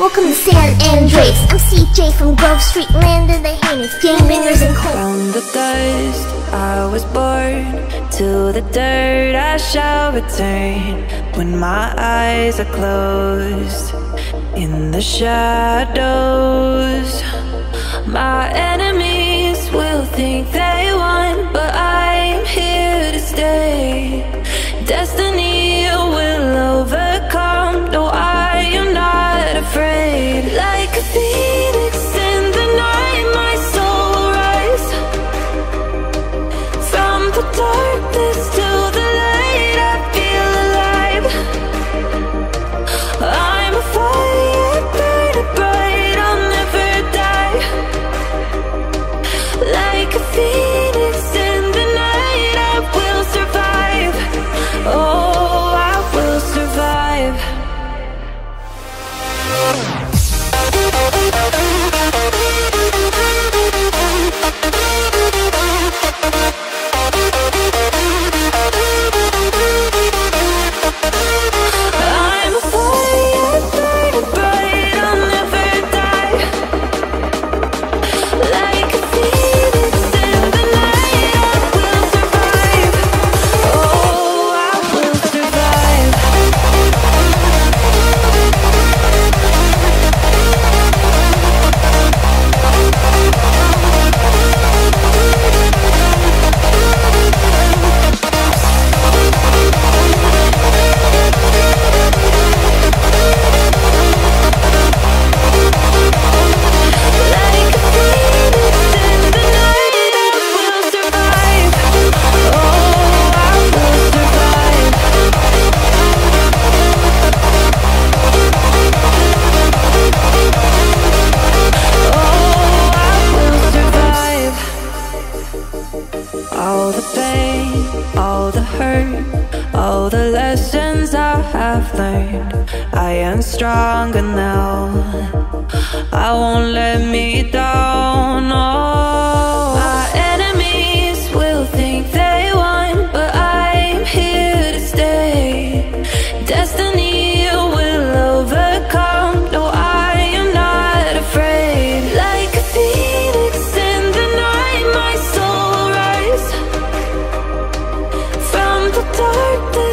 Welcome to San Andreas. I'm CJ from Grove Street, land of the heinous gangbangers and cold. From the dust I was born, to the dirt I shall return. When my eyes are closed, in the shadows, my enemies will think they won, but I'm here to stay. Destiny All the pain, all the hurt, all the lessons I have learned. I am stronger now. I won't let me down. start